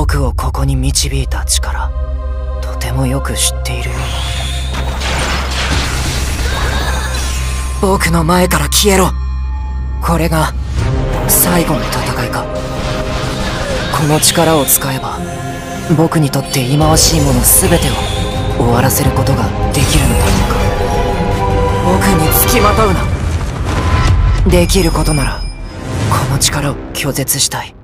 僕をここに導いた力とてもよく知っているような。僕の前から消えろ。これが最後の戦いか。この力を使えば僕にとって忌まわしいもの全てを終わらせることができるのだろうか。僕に付きまとうな。できることならこの力を拒絶したい。